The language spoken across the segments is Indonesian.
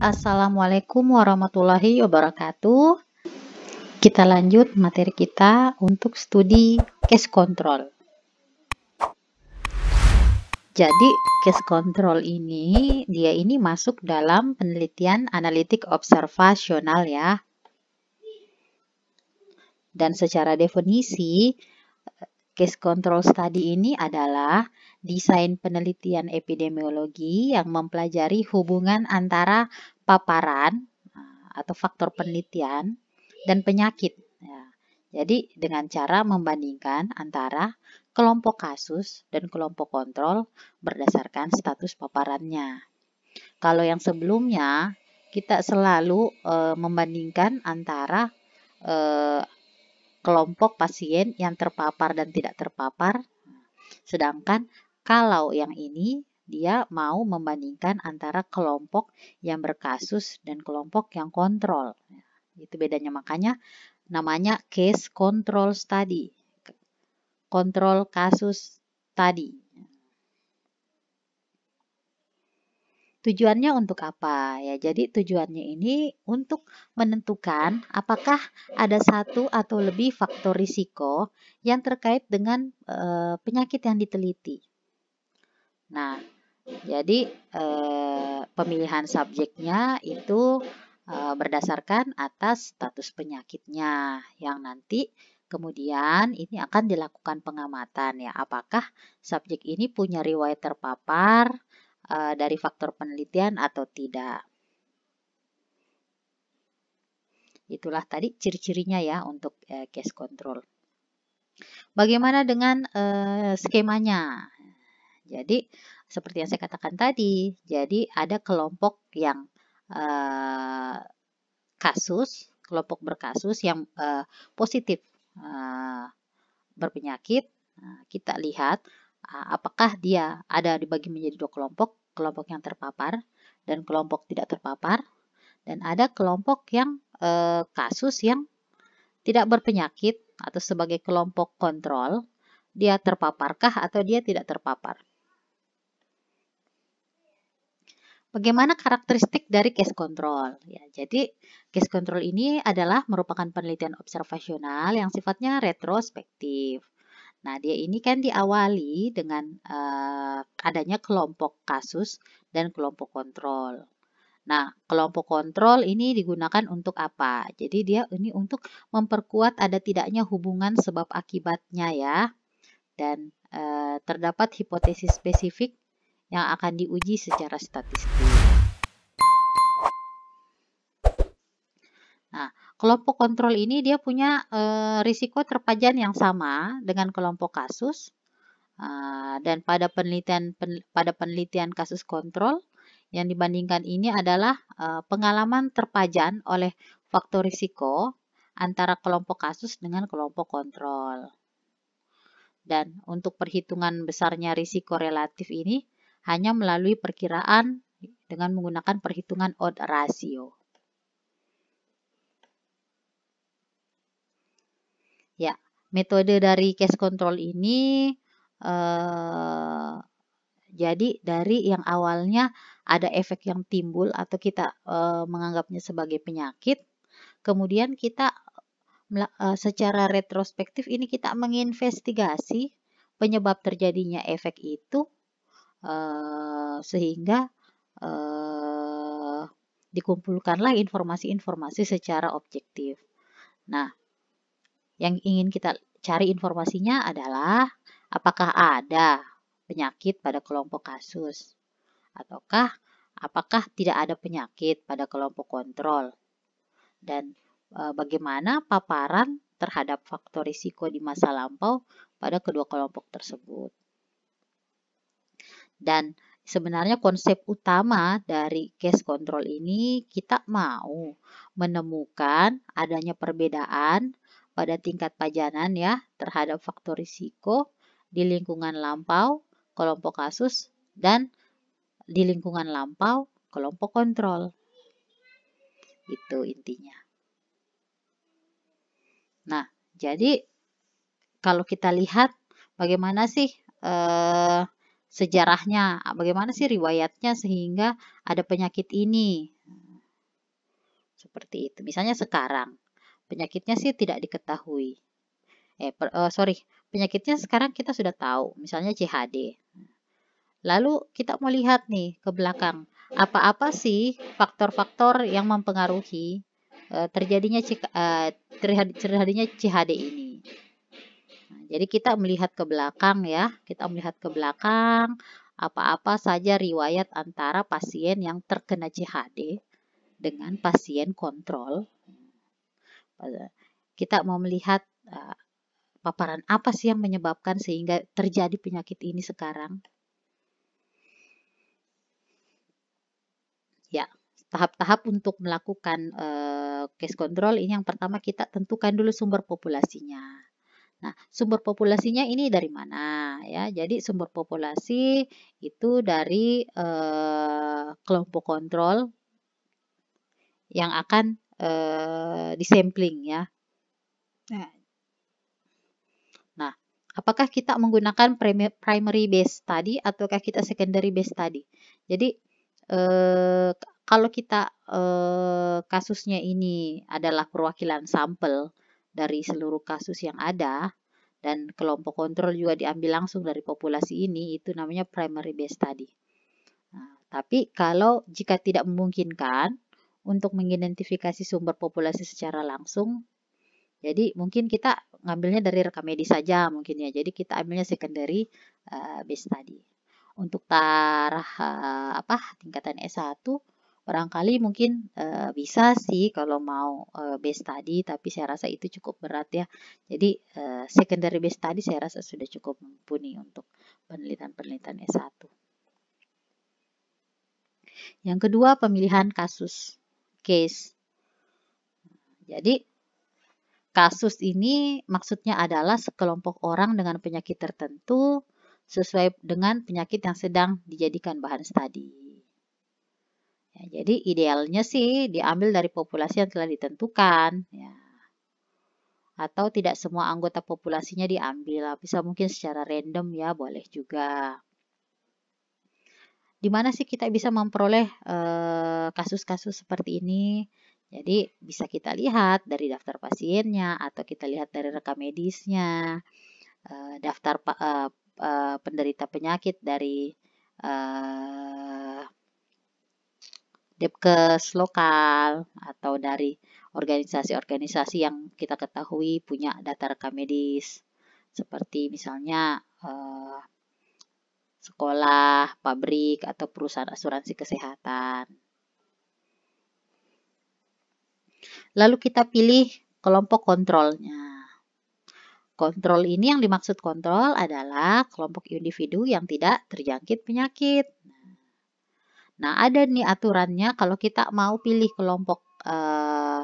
Assalamualaikum warahmatullahi wabarakatuh. Kita lanjut materi kita untuk studi case control. Jadi case control ini dia ini masuk dalam penelitian analitik observasional ya. Dan secara definisi case control study ini adalah desain penelitian epidemiologi yang mempelajari hubungan antara paparan eh, atau faktor penelitian dan penyakit. Ya. Jadi dengan cara membandingkan antara kelompok kasus dan kelompok kontrol berdasarkan status paparannya. Kalau yang sebelumnya kita selalu e, membandingkan antara e, kelompok pasien yang terpapar dan tidak terpapar, sedangkan kalau yang ini dia mau membandingkan antara kelompok yang berkasus dan kelompok yang kontrol. Itu bedanya makanya namanya case control study. Kontrol kasus tadi. Tujuannya untuk apa? Ya, jadi tujuannya ini untuk menentukan apakah ada satu atau lebih faktor risiko yang terkait dengan e, penyakit yang diteliti. Nah, jadi eh, pemilihan subjeknya itu eh, berdasarkan atas status penyakitnya yang nanti kemudian ini akan dilakukan pengamatan ya apakah subjek ini punya riwayat terpapar eh, dari faktor penelitian atau tidak. Itulah tadi ciri-cirinya ya untuk eh, case control. Bagaimana dengan eh, skemanya? Jadi seperti yang saya katakan tadi, jadi ada kelompok yang uh, kasus, kelompok berkasus yang uh, positif uh, berpenyakit. Nah, kita lihat uh, apakah dia ada dibagi menjadi dua kelompok, kelompok yang terpapar dan kelompok tidak terpapar, dan ada kelompok yang uh, kasus yang tidak berpenyakit atau sebagai kelompok kontrol, dia terpaparkah atau dia tidak terpapar. Bagaimana karakteristik dari case control? Ya, jadi case control ini adalah merupakan penelitian observasional yang sifatnya retrospektif. Nah, dia ini kan diawali dengan uh, adanya kelompok kasus dan kelompok kontrol. Nah, kelompok kontrol ini digunakan untuk apa? Jadi dia ini untuk memperkuat ada tidaknya hubungan sebab akibatnya ya. Dan uh, terdapat hipotesis spesifik yang akan diuji secara statistik. Nah, kelompok kontrol ini dia punya e, risiko terpajan yang sama dengan kelompok kasus. E, dan pada penelitian pen, pada penelitian kasus kontrol yang dibandingkan ini adalah e, pengalaman terpajan oleh faktor risiko antara kelompok kasus dengan kelompok kontrol. Dan untuk perhitungan besarnya risiko relatif ini hanya melalui perkiraan dengan menggunakan perhitungan odd ratio. Ya, metode dari case control ini eh, jadi dari yang awalnya ada efek yang timbul atau kita eh, menganggapnya sebagai penyakit, kemudian kita eh, secara retrospektif ini kita menginvestigasi penyebab terjadinya efek itu uh, sehingga uh, dikumpulkanlah informasi-informasi secara objektif. Nah, yang ingin kita cari informasinya adalah apakah ada penyakit pada kelompok kasus ataukah apakah tidak ada penyakit pada kelompok kontrol dan e, bagaimana paparan terhadap faktor risiko di masa lampau pada kedua kelompok tersebut. Dan sebenarnya konsep utama dari case control ini kita mau menemukan adanya perbedaan pada tingkat pajanan ya terhadap faktor risiko di lingkungan lampau, kelompok kasus, dan di lingkungan lampau, kelompok kontrol. Itu intinya. Nah, jadi kalau kita lihat bagaimana sih eh, sejarahnya, bagaimana sih riwayatnya sehingga ada penyakit ini. Seperti itu. Misalnya sekarang, penyakitnya sih tidak diketahui. Eh, per, uh, sorry, penyakitnya sekarang kita sudah tahu, misalnya CHD. Lalu kita mau lihat nih ke belakang, apa-apa sih faktor-faktor yang mempengaruhi uh, terjadinya uh, terjadinya CHD ini. Jadi kita melihat ke belakang ya, kita melihat ke belakang apa-apa saja riwayat antara pasien yang terkena CHD dengan pasien kontrol. Kita mau melihat uh, paparan apa sih yang menyebabkan sehingga terjadi penyakit ini sekarang. Ya, tahap-tahap untuk melakukan uh, case control ini yang pertama kita tentukan dulu sumber populasinya. Nah, sumber populasinya ini dari mana ya? Jadi sumber populasi itu dari uh, kelompok kontrol yang akan uh, disampling ya. Nah, nah, apakah kita menggunakan primary base study ataukah kita secondary base study? Jadi eh, kalau kita eh, kasusnya ini adalah perwakilan sampel dari seluruh kasus yang ada dan kelompok kontrol juga diambil langsung dari populasi ini, itu namanya primary base study. Nah, tapi kalau jika tidak memungkinkan untuk mengidentifikasi sumber populasi secara langsung, jadi mungkin kita ngambilnya dari rekam medis saja mungkin ya. Jadi kita ambilnya secondary uh, base study untuk taraf uh, apa tingkatan S1 barangkali mungkin uh, bisa sih kalau mau uh, base study tapi saya rasa itu cukup berat ya. Jadi uh, secondary base study saya rasa sudah cukup mumpuni untuk penelitian-penelitian S1 yang kedua pemilihan kasus case. Jadi kasus ini maksudnya adalah sekelompok orang dengan penyakit tertentu sesuai dengan penyakit yang sedang dijadikan bahan studi. Ya, jadi idealnya sih diambil dari populasi yang telah ditentukan. Ya. Atau tidak semua anggota populasinya diambil, bisa mungkin secara random ya boleh juga. Di mana sih kita bisa memperoleh eh, kasus-kasus uh, seperti ini? Jadi bisa kita lihat dari daftar pasiennya atau kita lihat dari rekam medisnya, uh, daftar uh, uh, penderita penyakit dari Depkes lokal atau dari organisasi-organisasi yang kita ketahui punya data rekam medis seperti misalnya uh, sekolah, pabrik atau perusahaan asuransi kesehatan. Lalu kita pilih kelompok kontrolnya. Kontrol ini yang dimaksud kontrol adalah kelompok individu yang tidak terjangkit penyakit. Nah, ada nih aturannya kalau kita mau pilih kelompok eh,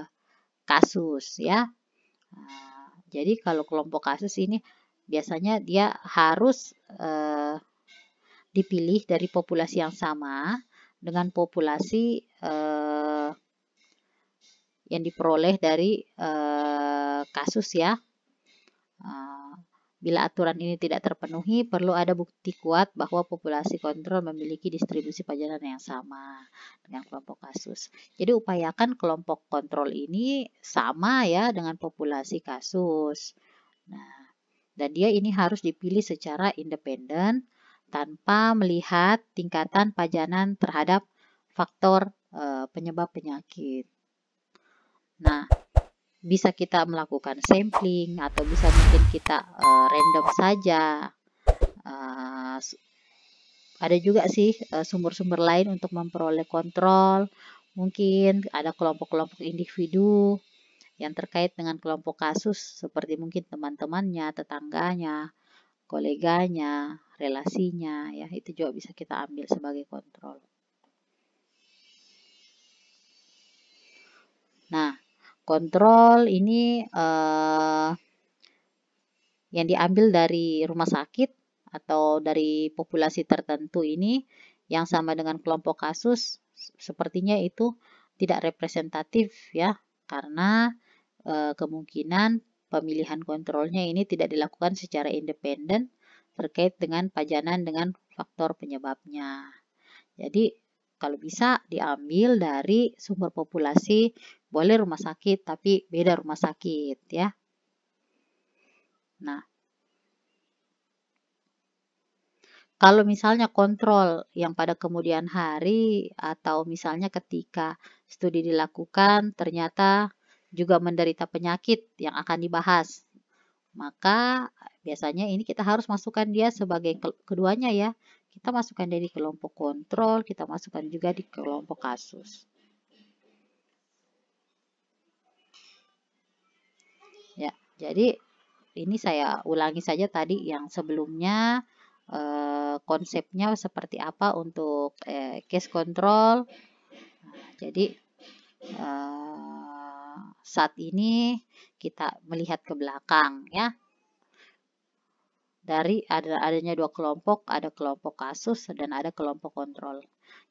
kasus ya. Nah, jadi kalau kelompok kasus ini biasanya dia harus eh, dipilih dari populasi yang sama dengan populasi eh, yang diperoleh dari eh, kasus ya Ah, bila aturan ini tidak terpenuhi, perlu ada bukti kuat bahwa populasi kontrol memiliki distribusi pajanan yang sama dengan kelompok kasus. Jadi upayakan kelompok kontrol ini sama ya dengan populasi kasus. Nah, dan dia ini harus dipilih secara independen tanpa melihat tingkatan pajanan terhadap faktor e, penyebab penyakit. Nah, bisa kita melakukan sampling atau bisa mungkin kita uh, random saja. Uh, ada juga sih eh, sumber-sumber uh, lain untuk memperoleh kontrol. Mungkin ada kelompok-kelompok individu yang terkait dengan kelompok kasus seperti mungkin teman-temannya, tetangganya, koleganya, relasinya ya itu juga bisa kita ambil sebagai kontrol. Nah, kontrol ini uh, yang diambil dari rumah sakit atau dari populasi tertentu ini yang sama dengan kelompok kasus sepertinya itu tidak representatif ya karena uh, kemungkinan pemilihan kontrolnya ini tidak dilakukan secara independen terkait dengan pajanan dengan faktor penyebabnya. Jadi kalau bisa diambil dari sumber populasi boleh rumah sakit tapi beda rumah sakit ya. Nah, kalau misalnya kontrol yang pada kemudian hari atau misalnya ketika studi dilakukan ternyata juga menderita penyakit yang akan dibahas, maka biasanya ini kita harus masukkan dia sebagai keduanya ya. Kita masukkan dia di kelompok kontrol, kita masukkan juga di kelompok kasus. Jadi ini saya ulangi saja tadi yang sebelumnya eh, konsepnya seperti apa untuk eh, case control. Jadi eh, saat ini kita melihat ke belakang ya. Dari ada adanya dua kelompok, ada kelompok kasus dan ada kelompok kontrol.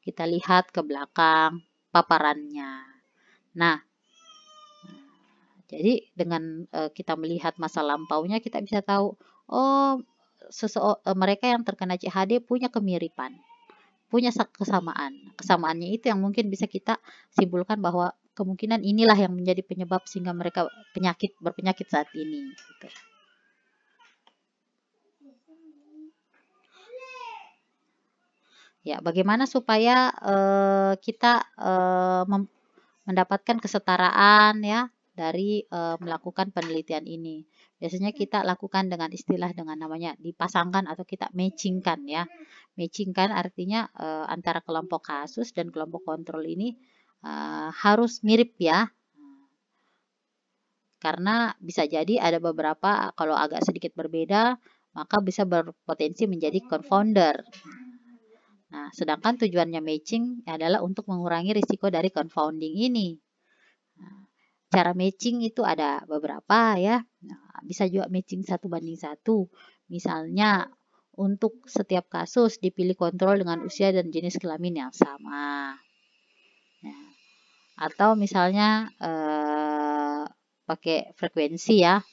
Kita lihat ke belakang paparannya. Nah, jadi dengan uh, kita melihat masa lampaunya kita bisa tahu oh uh, mereka yang terkena CHD punya kemiripan, punya kesamaan. Kesamaannya itu yang mungkin bisa kita simpulkan bahwa kemungkinan inilah yang menjadi penyebab sehingga mereka penyakit berpenyakit saat ini. Gitu. Ya, bagaimana supaya uh, kita uh, mendapatkan kesetaraan ya dari uh, melakukan penelitian ini. Biasanya kita lakukan dengan istilah dengan namanya dipasangkan atau kita matchingkan ya. Matchingkan artinya uh, antara kelompok kasus dan kelompok kontrol ini uh, harus mirip ya. Karena bisa jadi ada beberapa kalau agak sedikit berbeda maka bisa berpotensi menjadi confounder. Nah, sedangkan tujuannya matching adalah untuk mengurangi risiko dari confounding ini. Nah, cara matching itu ada beberapa ya. Nah, bisa juga matching satu banding satu. Misalnya untuk setiap kasus dipilih kontrol dengan usia dan jenis kelamin yang sama. Nah, atau misalnya eh, pakai frekuensi ya,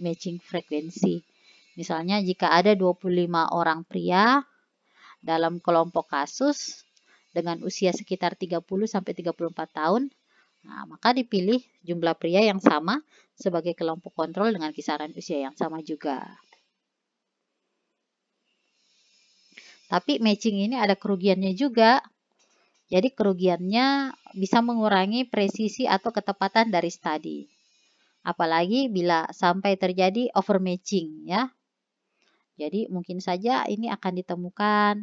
matching frekuensi. Misalnya jika ada 25 orang pria dalam kelompok kasus dengan usia sekitar 30 sampai 34 tahun, Nah, maka dipilih jumlah pria yang sama sebagai kelompok kontrol dengan kisaran usia yang sama juga. Tapi matching ini ada kerugiannya juga. Jadi kerugiannya bisa mengurangi presisi atau ketepatan dari studi. Apalagi bila sampai terjadi overmatching ya. Jadi mungkin saja ini akan ditemukan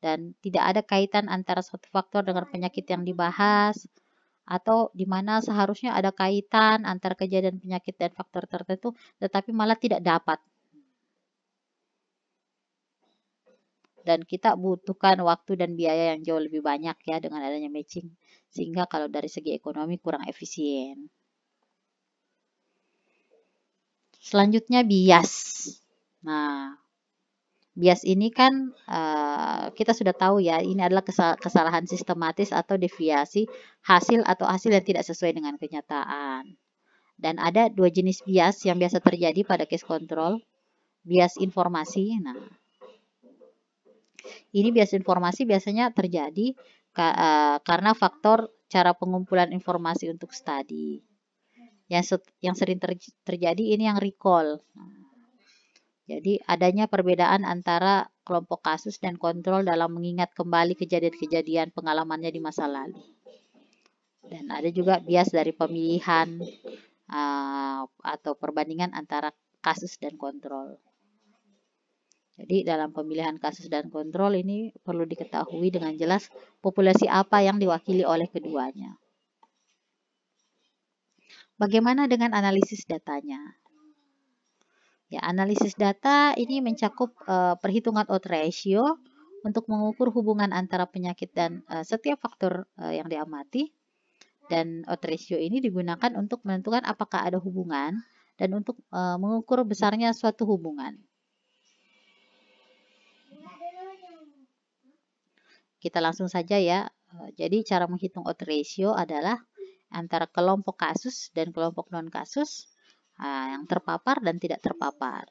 dan tidak ada kaitan antara suatu faktor dengan penyakit yang dibahas atau di mana seharusnya ada kaitan antara kejadian penyakit dan faktor tertentu tetapi malah tidak dapat. Dan kita butuhkan waktu dan biaya yang jauh lebih banyak ya dengan adanya matching sehingga kalau dari segi ekonomi kurang efisien. Selanjutnya bias. Nah, bias ini kan uh, kita sudah tahu ya ini adalah kesalahan sistematis atau deviasi hasil atau hasil yang tidak sesuai dengan kenyataan. Dan ada dua jenis bias yang biasa terjadi pada case control. Bias informasi. Nah, ini bias informasi biasanya terjadi uh, karena faktor cara pengumpulan informasi untuk studi. Yang, sering ter, terjadi ini yang recall. Nah, jadi adanya perbedaan antara kelompok kasus dan kontrol dalam mengingat kembali kejadian-kejadian pengalamannya di masa lalu. Dan ada juga bias dari pemilihan uh, atau perbandingan antara kasus dan kontrol. Jadi dalam pemilihan kasus dan kontrol ini perlu diketahui dengan jelas populasi apa yang diwakili oleh keduanya. Bagaimana dengan analisis datanya? Ya, analisis data ini mencakup uh, perhitungan odds ratio untuk mengukur hubungan antara penyakit dan uh, setiap faktor uh, yang diamati. Dan odds ratio ini digunakan untuk menentukan apakah ada hubungan dan untuk uh, mengukur besarnya suatu hubungan. Kita langsung saja ya. Jadi cara menghitung odds ratio adalah antara kelompok kasus dan kelompok non Nah, yang terpapar dan tidak terpapar.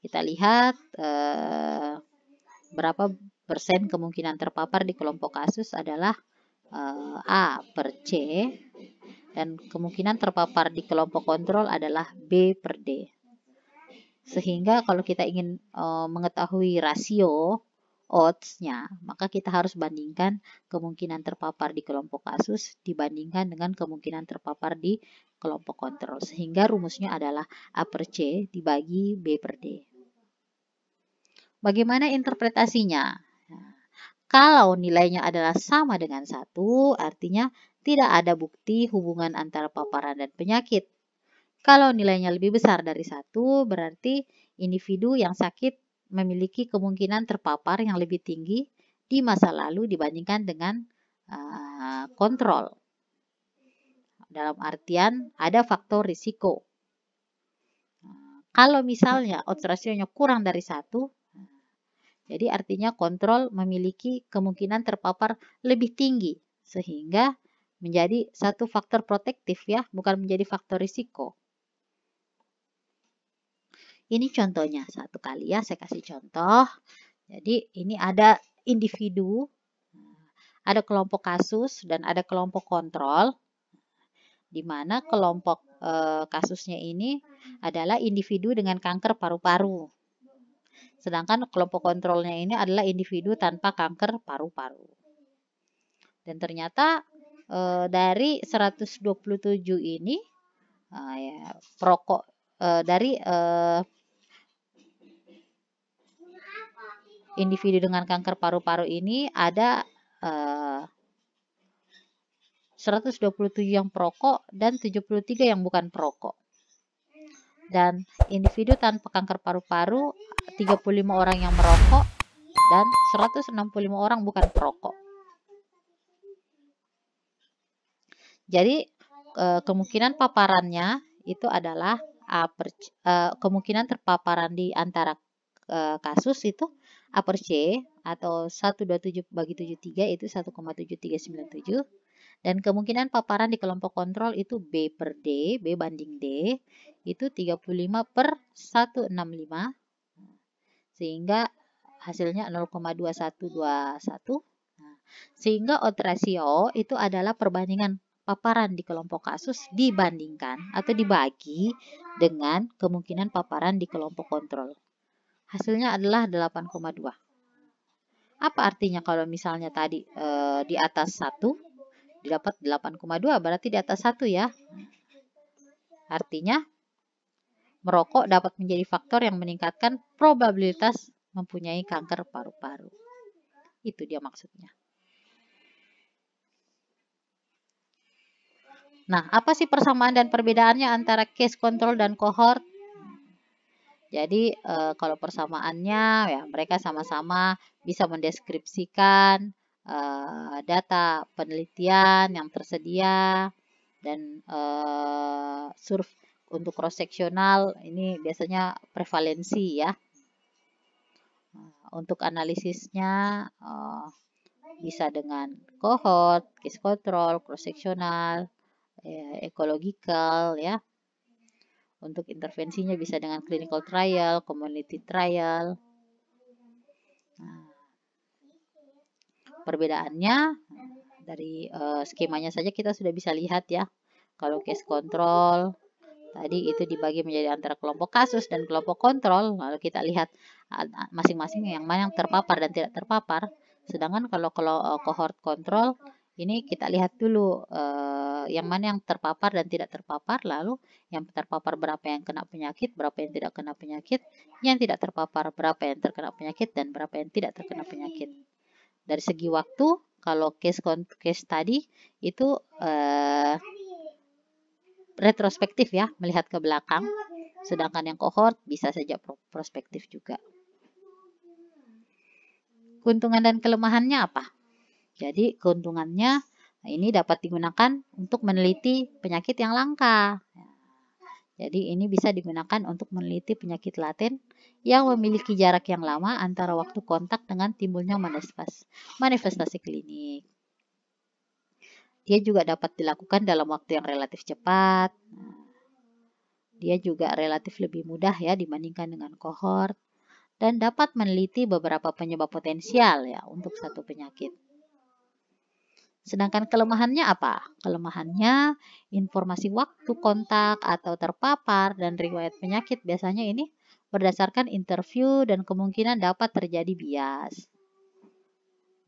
Kita lihat eh, berapa persen kemungkinan terpapar di kelompok kasus adalah eh, A per C dan kemungkinan terpapar di kelompok kontrol adalah B per D. Sehingga kalau kita ingin uh, mengetahui rasio odds-nya, maka kita harus bandingkan kemungkinan terpapar di kelompok kasus dibandingkan dengan kemungkinan terpapar di kelompok kontrol. Sehingga rumusnya adalah A per C dibagi B per D. Bagaimana interpretasinya? Kalau nilainya adalah sama dengan satu, artinya tidak ada bukti hubungan antara paparan dan penyakit. Kalau nilainya lebih besar dari satu, berarti individu yang sakit memiliki kemungkinan terpapar yang lebih tinggi di masa lalu dibandingkan dengan uh, kontrol. Dalam artian ada faktor risiko. Uh, kalau misalnya odds rasionya kurang dari satu, jadi artinya kontrol memiliki kemungkinan terpapar lebih tinggi sehingga menjadi satu faktor protektif ya, bukan menjadi faktor risiko. Ini contohnya satu kali ya, saya kasih contoh. Jadi ini ada individu, ada kelompok kasus dan ada kelompok kontrol. Di mana kelompok e, kasusnya ini adalah individu dengan kanker paru-paru. Sedangkan kelompok kontrolnya ini adalah individu tanpa kanker paru-paru. Dan ternyata e, dari 127 ini e, perokok e, dari e, individu dengan kanker paru-paru ini ada uh, 127 yang perokok dan 73 yang bukan perokok. Dan individu tanpa kanker paru-paru 35 orang yang merokok dan 165 orang bukan perokok. Jadi eh, kemungkinan paparannya itu adalah eh, kemungkinan terpaparan di antara kasus itu A per C atau 127 bagi 73 itu 1,7397 dan kemungkinan paparan di kelompok kontrol itu B per D, B banding D itu 35 per 165 sehingga hasilnya 0,2121 nah, sehingga odd ratio itu adalah perbandingan paparan di kelompok kasus dibandingkan atau dibagi dengan kemungkinan paparan di kelompok kontrol. Hasilnya adalah 8,2. Apa artinya kalau misalnya tadi e, di atas 1 didapat 8,2 berarti di atas 1 ya. Artinya merokok dapat menjadi faktor yang meningkatkan probabilitas mempunyai kanker paru-paru. Itu dia maksudnya. Nah, apa sih persamaan dan perbedaannya antara case control dan cohort? Jadi e, kalau persamaannya ya mereka sama-sama bisa mendeskripsikan e, data penelitian yang tersedia dan e, surf untuk cross sectional ini biasanya prevalensi ya. Untuk analisisnya e, bisa dengan cohort, case control, cross sectional, e, ecological ya untuk intervensinya bisa dengan clinical trial, community trial. Nah, perbedaannya dari uh, skemanya saja kita sudah bisa lihat ya. Kalau case control tadi itu dibagi menjadi antara kelompok kasus dan kelompok kontrol. Lalu kita lihat masing-masing yang mana yang terpapar dan tidak terpapar. Sedangkan kalau kalau uh, cohort control ini kita lihat dulu uh, yang mana yang terpapar dan tidak terpapar, lalu yang terpapar berapa yang kena penyakit, berapa yang tidak kena penyakit, yang tidak terpapar berapa yang terkena penyakit dan berapa yang tidak terkena penyakit. Dari segi waktu, kalau case case tadi itu uh, retrospektif ya, melihat ke belakang. Sedangkan yang cohort bisa saja prospektif juga. Keuntungan dan kelemahannya apa? Jadi keuntungannya ini dapat digunakan untuk meneliti penyakit yang langka. Jadi ini bisa digunakan untuk meneliti penyakit laten yang memiliki jarak yang lama antara waktu kontak dengan timbulnya manifestasi, manifestasi klinik. Dia juga dapat dilakukan dalam waktu yang relatif cepat. Dia juga relatif lebih mudah ya dibandingkan dengan kohort dan dapat meneliti beberapa penyebab potensial ya untuk satu penyakit. Sedangkan kelemahannya apa? Kelemahannya informasi waktu kontak atau terpapar dan riwayat penyakit biasanya ini berdasarkan interview dan kemungkinan dapat terjadi bias.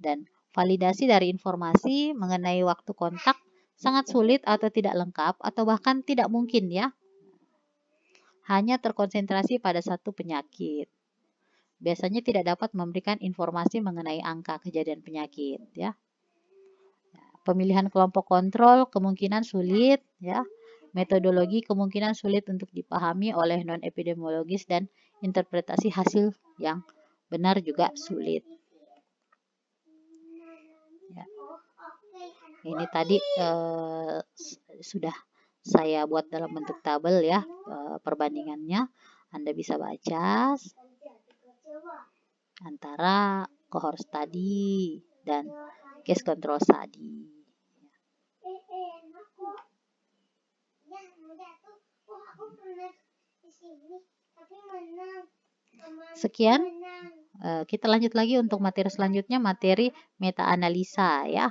Dan validasi dari informasi mengenai waktu kontak sangat sulit atau tidak lengkap atau bahkan tidak mungkin ya. Hanya terkonsentrasi pada satu penyakit. Biasanya tidak dapat memberikan informasi mengenai angka kejadian penyakit ya pemilihan kelompok kontrol kemungkinan sulit ya. Metodologi kemungkinan sulit untuk dipahami oleh non epidemiologis dan interpretasi hasil yang benar juga sulit. Ya. Ini tadi eh, sudah saya buat dalam bentuk tabel ya eh, perbandingannya. Anda bisa baca antara cohort study dan case control study. Sekian, eh, kita lanjut lagi untuk materi selanjutnya, materi meta analisa ya.